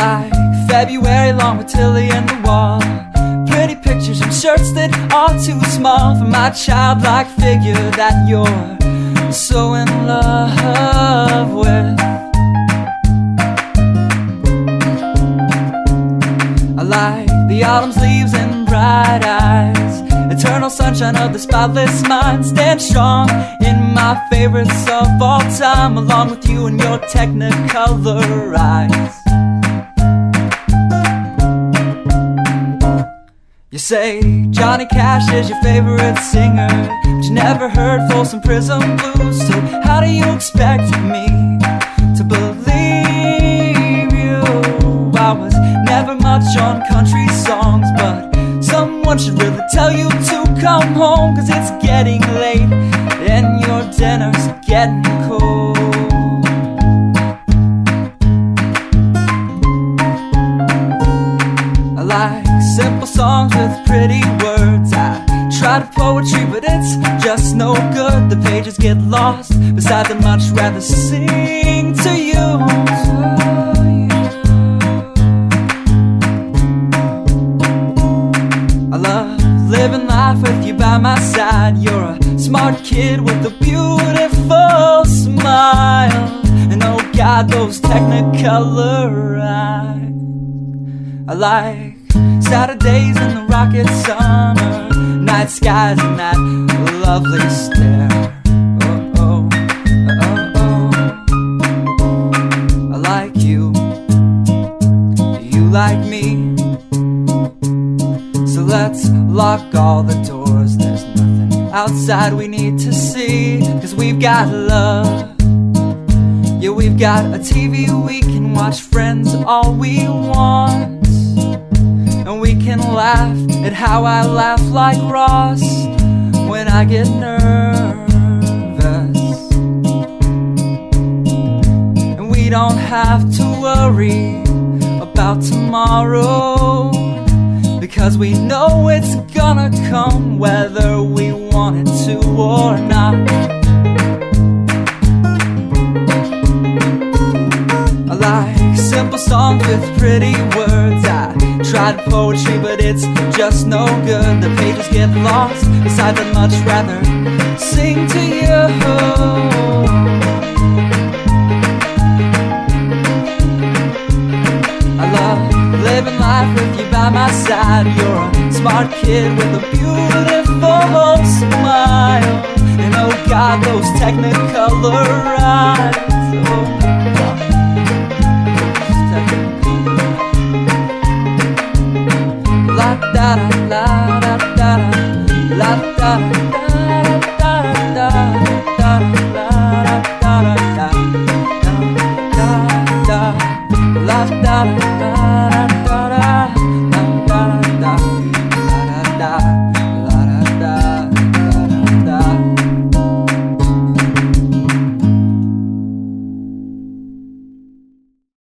like February long with Tilly and the wall. Pretty pictures and shirts that are too small for my childlike figure that you're so in love with. I like the autumn's leaves and bright eyes. Eternal sunshine of the spotless mind. Stand strong in my favorites of all time, along with you and your technicolor eyes. Say Johnny Cash is your favorite singer, but you never heard Folsom Prison Blues. So how do you expect me to believe you? I was never much on country songs, but someone should really tell you to come home, cause it's getting late and your dinner's getting cold. Poetry, but it's just no good. The pages get lost. Besides, I'd much rather sing to you. I love living life with you by my side. You're a smart kid with a beautiful smile. And oh God, those technicolor eyes. I like Saturdays in the rocket summer, night skies and that lovely stare. I like you. You like me? So let's lock all the doors. There's nothing outside we need to see, cause we've got love. Yeah, we've got a TV we can watch friends all we want. And we can laugh at how I laugh like Ross when I get nervous. And we don't have to worry about tomorrow because we know it's gonna come whether we want it to or not. Simple songs with pretty words. I tried poetry, but it's just no good. The pages get lost. Besides, I'd much rather sing to you. I love living life with you by my side. You're a smart kid with a beautiful smile. And oh God, those technicolor eyes. Da da da da